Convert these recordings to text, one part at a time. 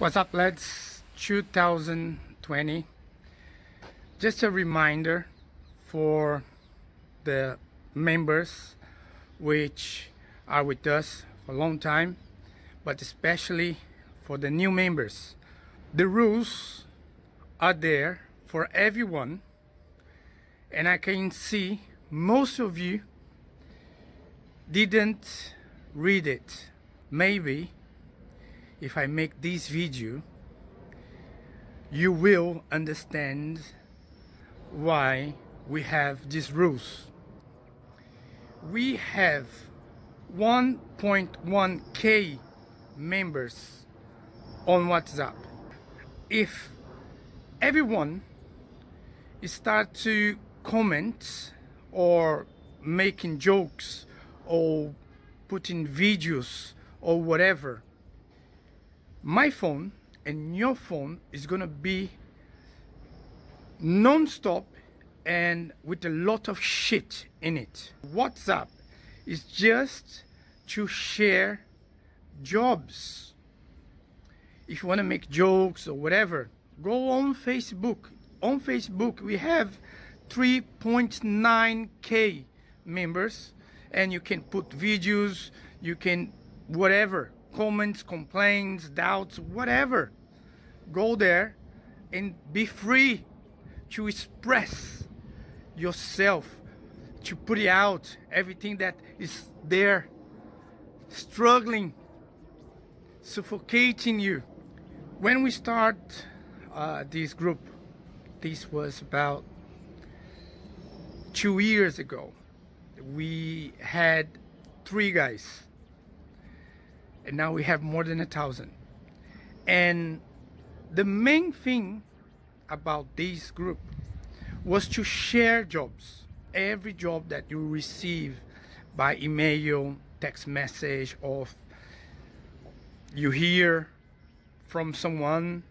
What's up, lads? 2020. Just a reminder for the members which are with us for a long time, but especially for the new members. The rules are there for everyone, and I can see most of you didn't read it. Maybe if I make this video, you will understand why we have these rules. We have 1.1k members on WhatsApp. If everyone start to comment or making jokes or putting videos or whatever my phone and your phone is gonna be non-stop and with a lot of shit in it. Whatsapp is just to share jobs. If you want to make jokes or whatever go on facebook. On facebook we have 3.9k members and you can put videos you can whatever comments, complaints, doubts, whatever. Go there and be free to express yourself, to put out everything that is there, struggling, suffocating you. When we start uh, this group, this was about two years ago. We had three guys and now we have more than a thousand. And the main thing about this group was to share jobs every job that you receive by email text message or you hear from someone.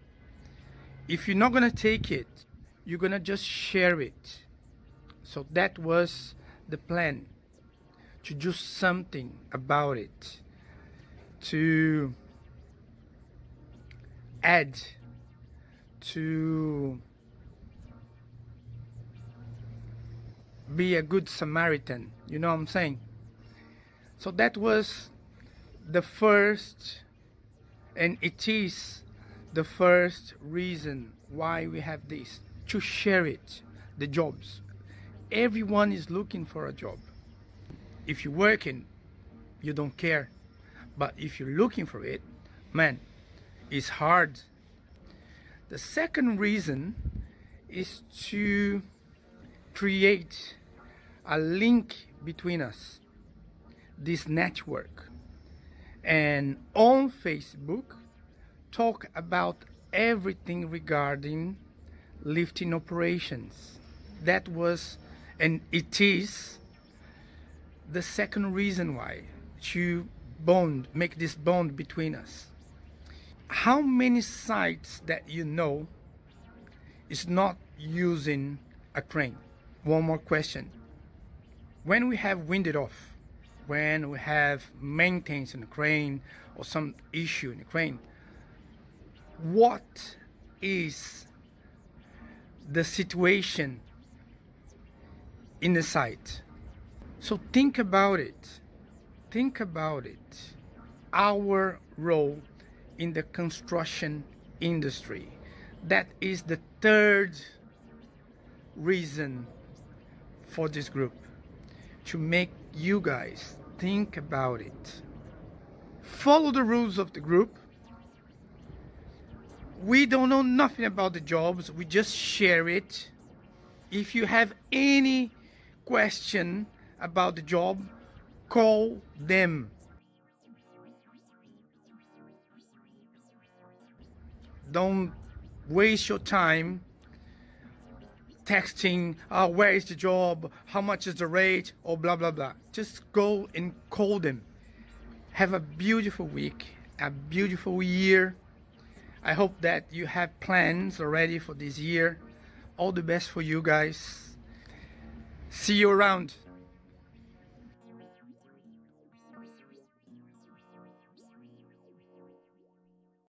If you're not gonna take it you're gonna just share it. So that was the plan to do something about it to add to be a good Samaritan. You know what I'm saying? So that was the first, and it is the first reason why we have this to share it, the jobs. Everyone is looking for a job. If you're working, you don't care but if you're looking for it, man, it's hard. The second reason is to create a link between us, this network. And on Facebook, talk about everything regarding lifting operations. That was, and it is, the second reason why to bond, make this bond between us. How many sites that you know is not using a crane? One more question. When we have winded off, when we have maintenance in the crane or some issue in the crane, what is the situation in the site? So think about it think about it our role in the construction industry. That is the third reason for this group to make you guys think about it. Follow the rules of the group. We don't know nothing about the jobs. We just share it. If you have any question about the job call them. Don't waste your time texting, uh, where is the job, how much is the rate, or blah, blah, blah. Just go and call them. Have a beautiful week, a beautiful year. I hope that you have plans already for this year. All the best for you guys. See you around.